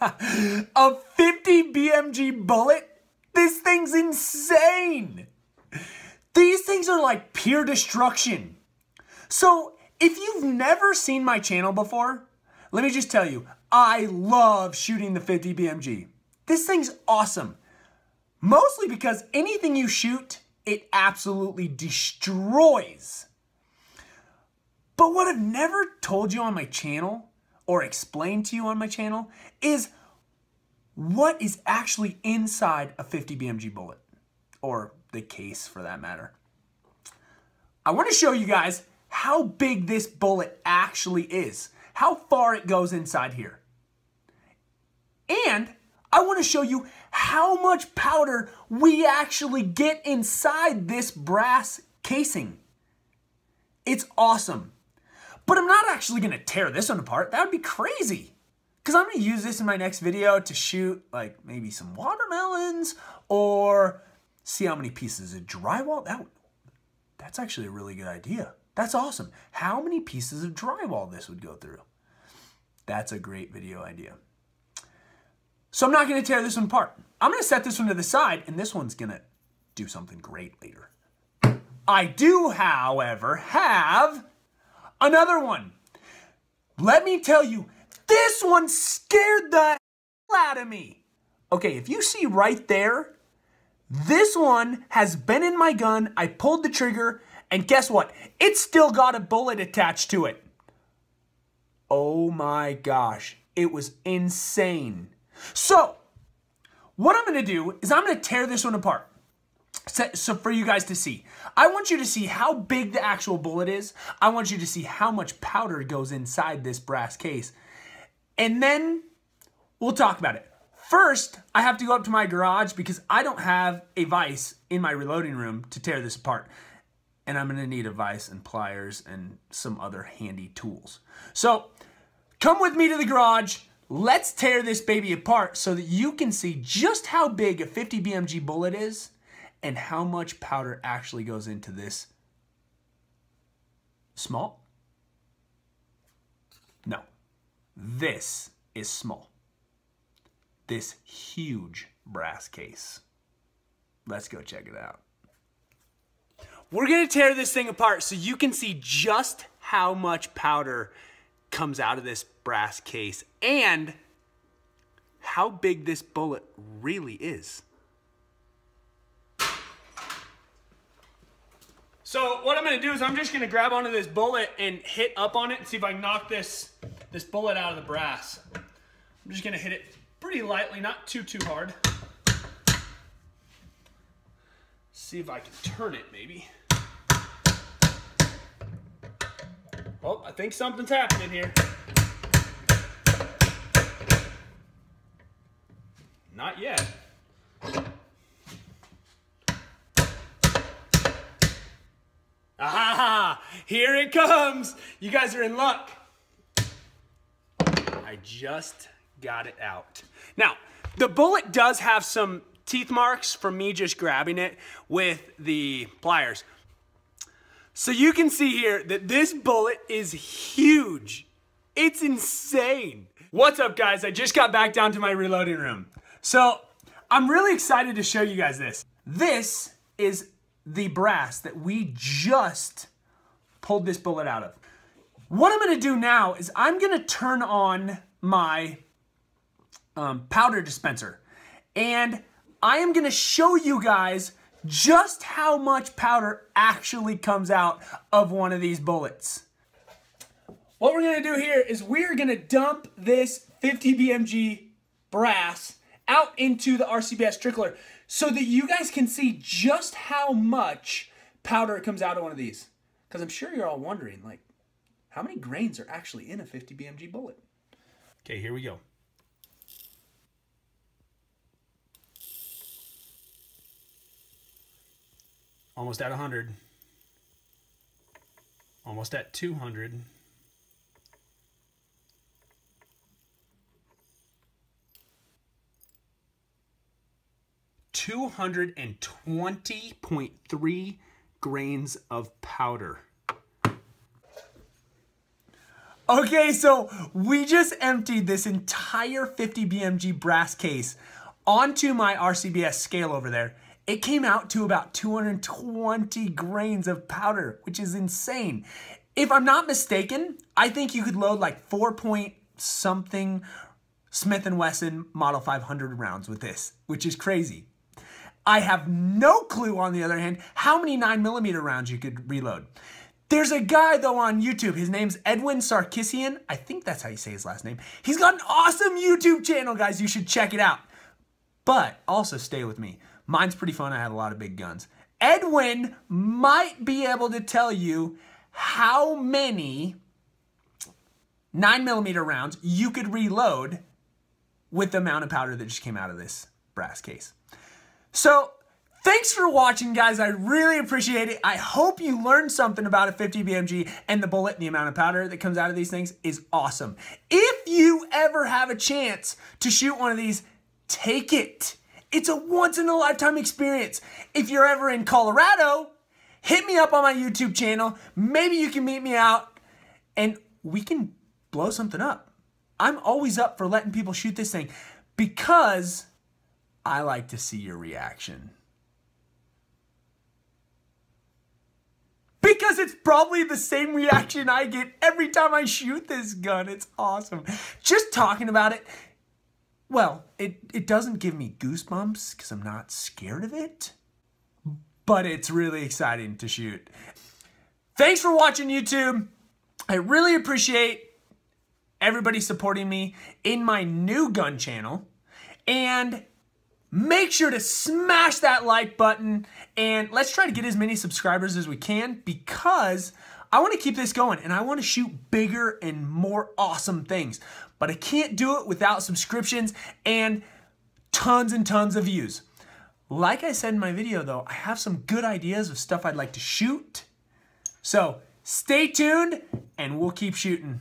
a 50 BMG bullet? This thing's insane. These things are like pure destruction. So if you've never seen my channel before, let me just tell you, I love shooting the 50 BMG. This thing's awesome. Mostly because anything you shoot, it absolutely destroys. But what I've never told you on my channel or explain to you on my channel is what is actually inside a 50 BMG bullet or the case for that matter. I want to show you guys how big this bullet actually is, how far it goes inside here. And I want to show you how much powder we actually get inside this brass casing. It's awesome. But I'm not actually to tear this one apart. That would be crazy. Because I'm to use this in my next video to shoot like maybe some watermelons or see how many pieces of drywall. That, that's actually a really good idea. That's awesome. How many pieces of drywall this would go through? That's a great video idea. So I'm not to tear this one apart. I'm to set this one to the side, and this one's to do something great later. I do, however, have another one. Let me tell you, this one scared the out of me. Okay, if you see right there, this one has been in my gun. I pulled the trigger, and guess what? It's still got a bullet attached to it. Oh my gosh, it was insane. So, what I'm to do is I'm to tear this one apart. So for you guys to see, I want you to see how big the actual bullet is. I want you to see how much powder goes inside this brass case. And then we'll talk about it. First, I have to go up to my garage because I don't have a vise in my reloading room to tear this apart. And I'm gonna need a vise and pliers and some other handy tools. So come with me to the garage. Let's tear this baby apart so that you can see just how big a 50 BMG bullet is and how much powder actually goes into this small? No, this is small. This huge brass case. Let's go check it out. We're gonna tear this thing apart so you can see just how much powder comes out of this brass case and how big this bullet really is. So what I'm gonna do is I'm just gonna grab onto this bullet and hit up on it and see if I can knock this, this bullet out of the brass. I'm just gonna hit it pretty lightly, not too, too hard. See if I can turn it maybe. Oh, I think something's happening here. Not yet. Here it comes. You guys are in luck. I just got it out. Now, the bullet does have some teeth marks from me just grabbing it with the pliers. So you can see here that this bullet is huge. It's insane. What's up guys? I just got back down to my reloading room. So I'm really excited to show you guys this. This is the brass that we just pulled this bullet out of. What I'm gonna do now is I'm gonna turn on my um, powder dispenser and I am gonna show you guys just how much powder actually comes out of one of these bullets. What we're gonna do here is we're gonna dump this 50 BMG brass out into the RCBS trickler so that you guys can see just how much powder comes out of one of these. Because I'm sure you're all wondering, like, how many grains are actually in a 50 BMG bullet? Okay, here we go. Almost at 100. Almost at 200. 220.3 grains of powder. Okay, so we just emptied this entire 50 BMG brass case onto my RCBS scale over there. It came out to about 220 grains of powder, which is insane. If I'm not mistaken, I think you could load like 4 point something Smith & Wesson Model 500 rounds with this, which is crazy. I have no clue, on the other hand, how many 9mm rounds you could reload. There's a guy, though, on YouTube. His name's Edwin Sarkissian. I think that's how you say his last name. He's got an awesome YouTube channel, guys. You should check it out. But also stay with me. Mine's pretty fun. I have a lot of big guns. Edwin might be able to tell you how many 9mm rounds you could reload with the amount of powder that just came out of this brass case. So thanks for watching, guys. I really appreciate it. I hope you learned something about a 50 BMG and the bullet and the amount of powder that comes out of these things is awesome. If you ever have a chance to shoot one of these, take it. It's a once in a lifetime experience. If you're ever in Colorado, hit me up on my YouTube channel. Maybe you can meet me out and we can blow something up. I'm always up for letting people shoot this thing because I like to see your reaction. Because it's probably the same reaction I get every time I shoot this gun. It's awesome. Just talking about it, well, it, it doesn't give me goosebumps because I'm not scared of it, but it's really exciting to shoot. Thanks for watching YouTube. I really appreciate everybody supporting me in my new gun channel. And make sure to smash that like button and let's try to get as many subscribers as we can because I want to keep this going and I want to shoot bigger and more awesome things. But I can't do it without subscriptions and tons and tons of views. Like I said in my video though, I have some good ideas of stuff I'd like to shoot. So stay tuned and we'll keep shooting.